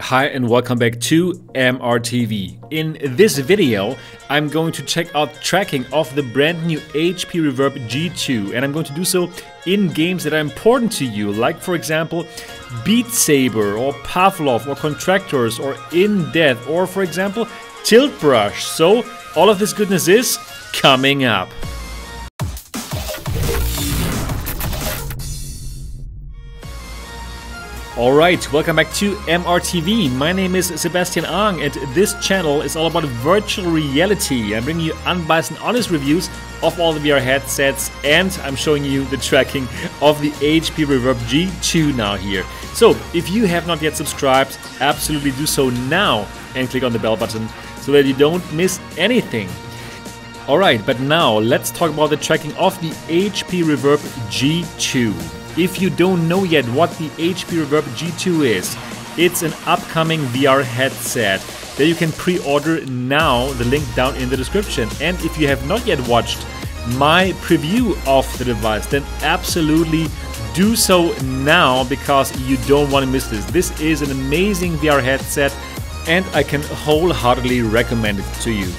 Hi and welcome back to MRTV. In this video, I'm going to check out tracking of the brand new HP Reverb G2 and I'm going to do so in games that are important to you, like for example Beat Saber or Pavlov or Contractors or In Death or for example Tilt Brush. So all of this goodness is coming up. Alright, welcome back to MRTV. My name is Sebastian Ang and this channel is all about virtual reality. I'm bringing you unbiased and honest reviews of all the VR headsets and I'm showing you the tracking of the HP Reverb G2 now here. So, if you have not yet subscribed, absolutely do so now and click on the bell button so that you don't miss anything. Alright, but now let's talk about the tracking of the HP Reverb G2. If you don't know yet what the HP Reverb G2 is, it's an upcoming VR headset that you can pre-order now, the link down in the description. And if you have not yet watched my preview of the device, then absolutely do so now because you don't want to miss this. This is an amazing VR headset and I can wholeheartedly recommend it to you.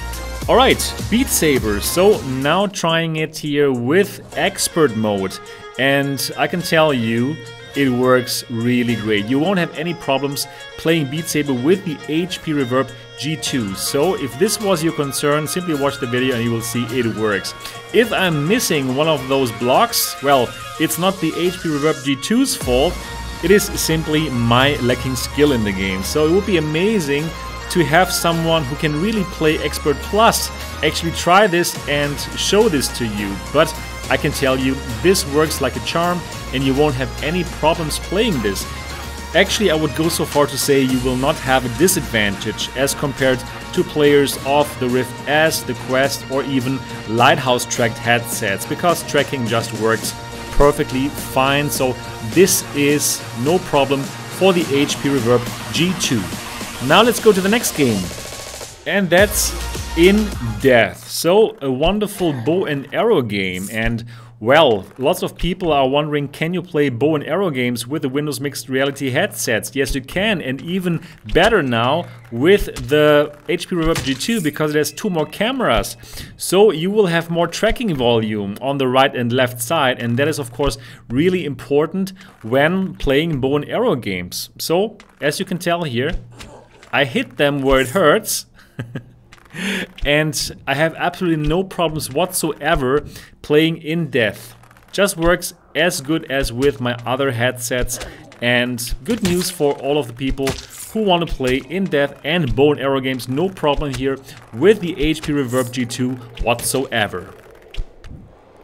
Alright, Beat Saber. So now trying it here with expert mode and I can tell you it works really great. You won't have any problems playing Beat Saber with the HP Reverb G2. So if this was your concern, simply watch the video and you will see it works. If I'm missing one of those blocks, well, it's not the HP Reverb G2's fault, it is simply my lacking skill in the game. So it would be amazing to have someone who can really play Expert Plus actually try this and show this to you. But I can tell you, this works like a charm and you won't have any problems playing this. Actually, I would go so far to say you will not have a disadvantage as compared to players of the Rift S, the Quest, or even Lighthouse tracked headsets, because tracking just works perfectly fine. So, this is no problem for the HP Reverb G2. Now, let's go to the next game, and that's In Death. So, a wonderful bow and arrow game. And, well, lots of people are wondering can you play bow and arrow games with the Windows Mixed Reality headsets? Yes, you can, and even better now with the HP Reverb G2 because it has two more cameras. So, you will have more tracking volume on the right and left side, and that is, of course, really important when playing bow and arrow games. So, as you can tell here, I hit them where it hurts. and I have absolutely no problems whatsoever playing In Death. Just works as good as with my other headsets and good news for all of the people who want to play In Death and bow and arrow games, no problem here with the HP Reverb G2 whatsoever.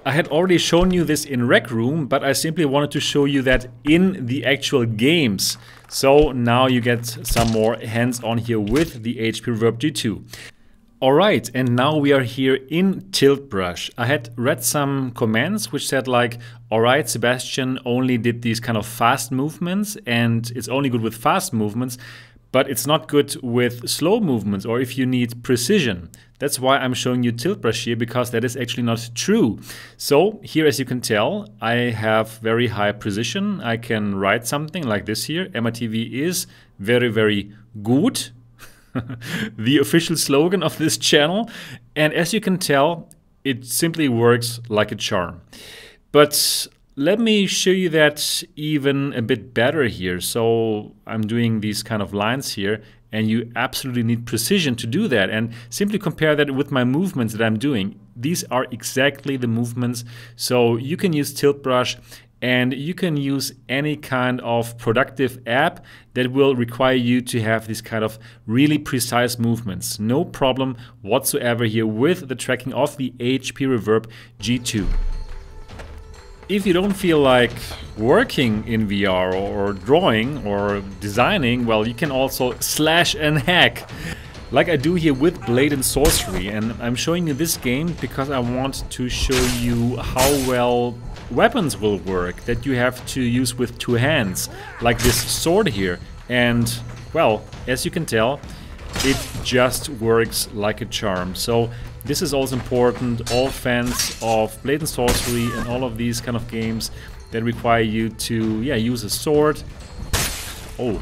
I had already shown you this in Rec Room, but I simply wanted to show you that in the actual games. So now you get some more hands-on here with the HP Reverb G2. Alright, and now we are here in Tilt Brush. I had read some comments which said like, alright, Sebastian only did these kind of fast movements and it's only good with fast movements, but it's not good with slow movements or if you need precision. That's why I'm showing you Tilt Brush here because that is actually not true. So here, as you can tell, I have very high precision. I can write something like this here. MRTV is very, very good the official slogan of this channel. And as you can tell, it simply works like a charm. But let me show you that even a bit better here. So I'm doing these kind of lines here and you absolutely need precision to do that and simply compare that with my movements that I'm doing. These are exactly the movements. So you can use Tilt Brush and you can use any kind of productive app that will require you to have these kind of really precise movements. No problem whatsoever here with the tracking of the HP Reverb G2. If you don't feel like working in VR or drawing or designing, well, you can also slash and hack like I do here with Blade and Sorcery. And I'm showing you this game because I want to show you how well weapons will work that you have to use with two hands, like this sword here. And, well, as you can tell, it just works like a charm. So this is also important. All fans of Blade and Sorcery and all of these kind of games that require you to, yeah, use a sword. Oh,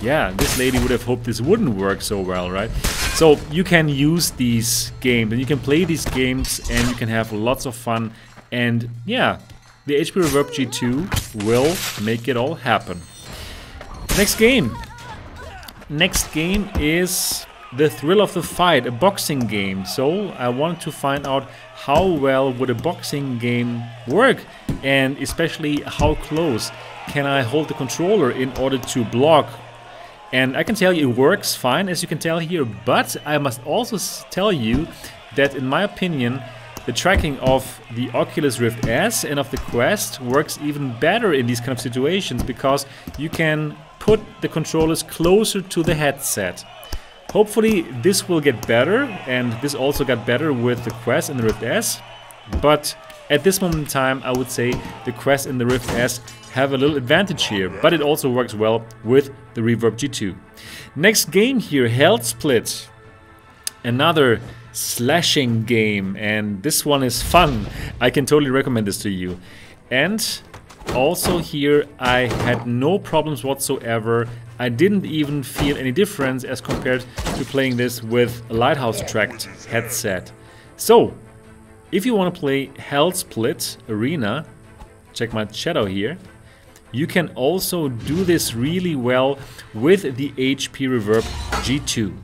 yeah, this lady would have hoped this wouldn't work so well, right? So you can use these games and you can play these games and you can have lots of fun. And yeah, the HP Reverb G2 will make it all happen. Next game. Next game is the Thrill of the Fight, a boxing game. So I wanted to find out how well would a boxing game work and especially how close can I hold the controller in order to block and I can tell you it works fine as you can tell here but I must also tell you that in my opinion the tracking of the Oculus Rift S and of the Quest works even better in these kind of situations because you can put the controllers closer to the headset. Hopefully this will get better and this also got better with the Quest and the Rift S. But at this moment in time I would say the Quest and the Rift S have a little advantage here, but it also works well with the Reverb G2. Next game here, Hellsplit. Another slashing game and this one is fun. I can totally recommend this to you. And also here I had no problems whatsoever I didn't even feel any difference as compared to playing this with a Lighthouse tracked headset. So, if you want to play Hellsplit Arena, check my shadow here, you can also do this really well with the HP Reverb G2.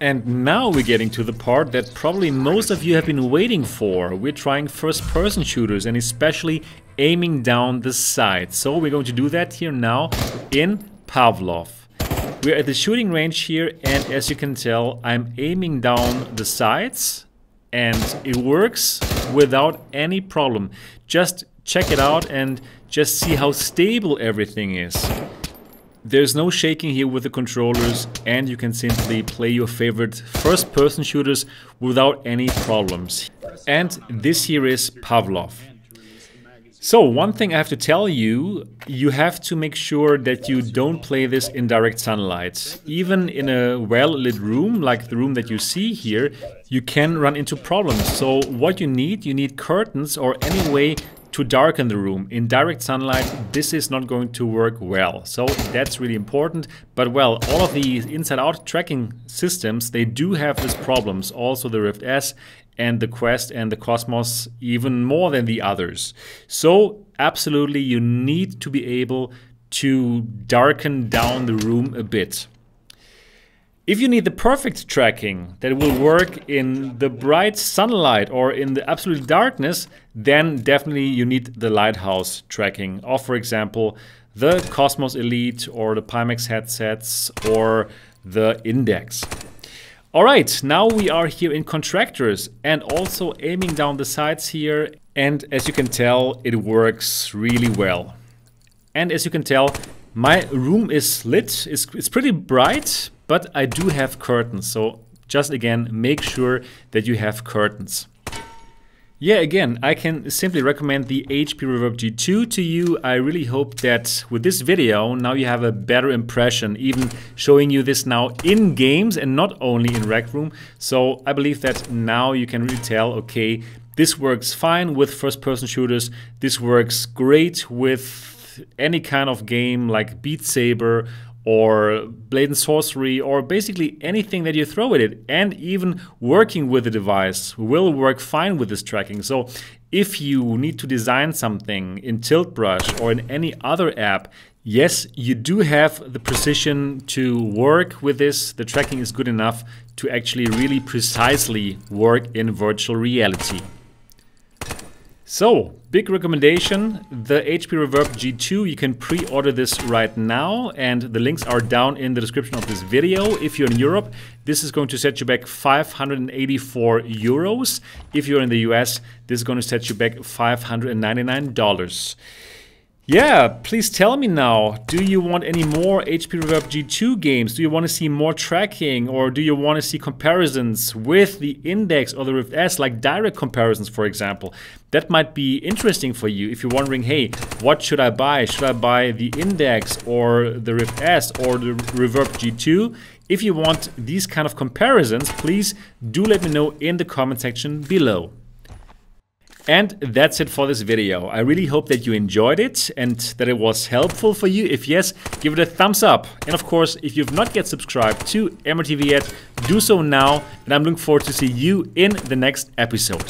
And now we're getting to the part that probably most of you have been waiting for. We're trying first person shooters and especially aiming down the sights. So we're going to do that here now in Pavlov. We're at the shooting range here and as you can tell I'm aiming down the sights and it works without any problem. Just check it out and just see how stable everything is. There's no shaking here with the controllers and you can simply play your favorite first person shooters without any problems. And this here is Pavlov. So one thing I have to tell you, you have to make sure that you don't play this in direct sunlight. Even in a well-lit room, like the room that you see here, you can run into problems. So what you need, you need curtains or any way to darken the room. In direct sunlight, this is not going to work well. So that's really important. But well, all of the inside-out tracking systems, they do have these problems. Also the Rift S and the Quest and the Cosmos even more than the others. So absolutely you need to be able to darken down the room a bit. If you need the perfect tracking that will work in the bright sunlight or in the absolute darkness, then definitely you need the lighthouse tracking of, for example, the Cosmos Elite or the Pimax headsets or the Index. All right, now we are here in Contractors and also aiming down the sides here. And as you can tell, it works really well. And as you can tell, my room is lit, it's, it's pretty bright, but I do have curtains. So just again, make sure that you have curtains. Yeah, again, I can simply recommend the HP Reverb G2 to you. I really hope that with this video, now you have a better impression, even showing you this now in games and not only in Rec Room. So I believe that now you can really tell, okay, this works fine with first-person shooters. This works great with any kind of game like Beat Saber or Blade and Sorcery, or basically anything that you throw at it, and even working with the device will work fine with this tracking. So if you need to design something in Tilt Brush or in any other app, yes, you do have the precision to work with this. The tracking is good enough to actually really precisely work in virtual reality. So, big recommendation, the HP Reverb G2, you can pre-order this right now and the links are down in the description of this video. If you're in Europe, this is going to set you back 584 euros. If you're in the US, this is going to set you back $599. Yeah, please tell me now, do you want any more HP Reverb G2 games? Do you want to see more tracking or do you want to see comparisons with the Index or the Rift S, like direct comparisons, for example? That might be interesting for you if you're wondering, hey, what should I buy? Should I buy the Index or the Rift S or the Reverb G2? If you want these kind of comparisons, please do let me know in the comment section below. And that's it for this video. I really hope that you enjoyed it and that it was helpful for you. If yes, give it a thumbs up. And of course, if you've not yet subscribed to MRTV yet, do so now. And I'm looking forward to see you in the next episode.